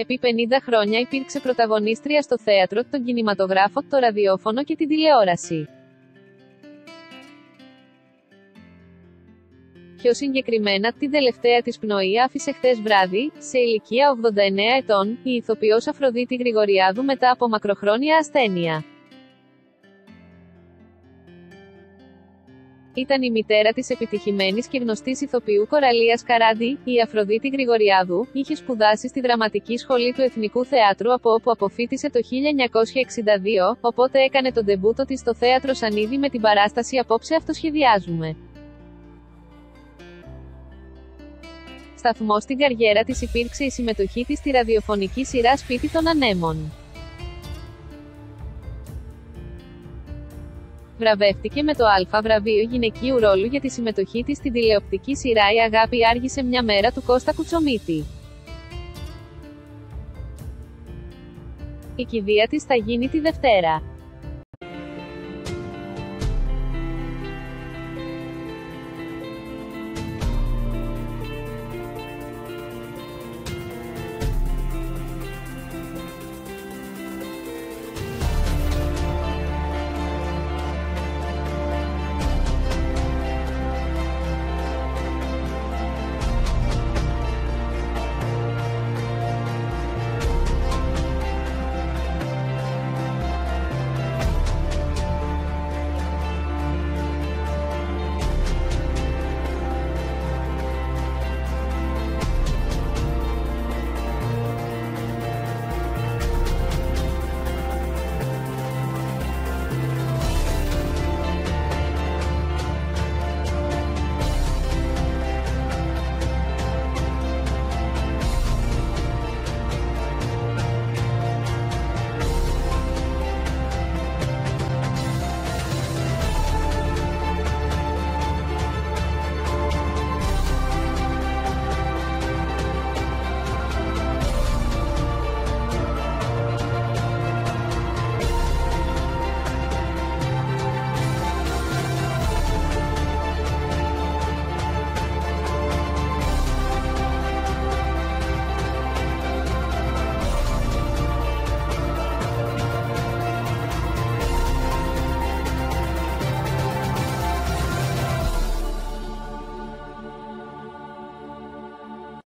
Επί 50 χρόνια υπήρξε πρωταγωνίστρια στο θέατρο, τον κινηματογράφο, το ραδιόφωνο και την τηλεόραση. Πιο συγκεκριμένα, την τελευταία της πνοή άφησε χθες βράδυ, σε ηλικία 89 ετών, η ηθοποιός Αφροδίτη Γρηγοριάδου μετά από μακροχρόνια ασθένεια. Ήταν η μητέρα της επιτυχημένης και γνωστής ηθοποιού Κοραλίας Καράντη, η Αφροδίτη Γρηγοριάδου, είχε σπουδάσει στη Δραματική Σχολή του Εθνικού Θεάτρου από όπου αποφύτησε το 1962, οπότε έκανε τον τεμπούτο της στο θέατρο Σανίδη με την παράσταση «Απόψε αυτοσχεδιάζουμε». Σταθμό στην καριέρα της υπήρξε η συμμετοχή της στη ραδιοφωνική σειρά «Σπίτι των Ανέμων». Βραβεύτηκε με το Α βραβείο γυναικείου ρόλου για τη συμμετοχή της στην τηλεοπτική σειρά «Η αγάπη άργησε μια μέρα» του Κώστα Κουτσομίτη. Η κηδεία της θα γίνει τη Δευτέρα.